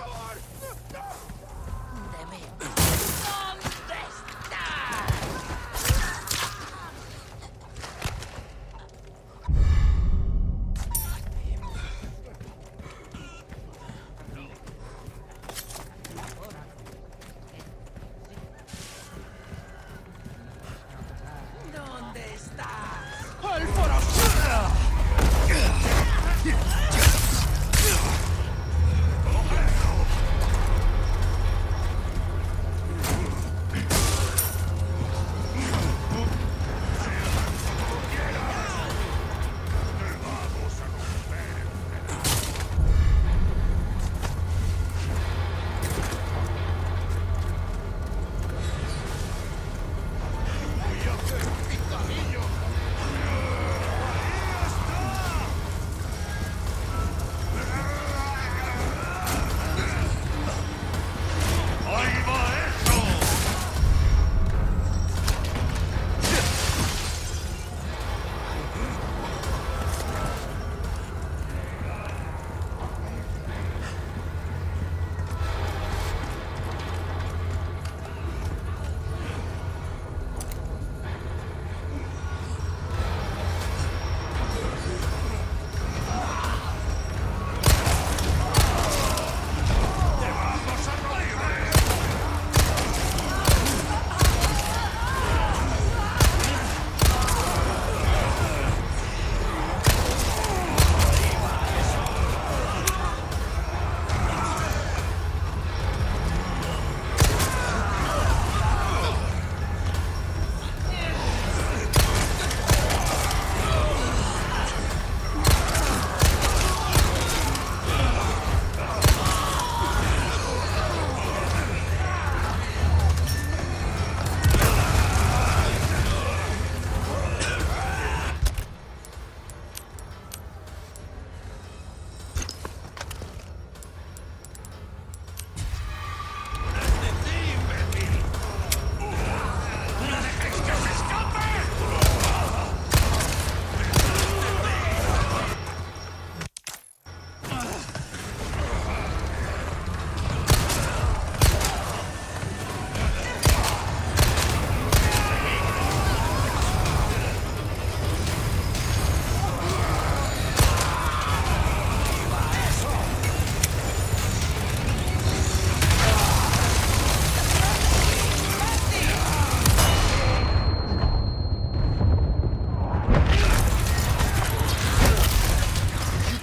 Come on! No, no. Damn it.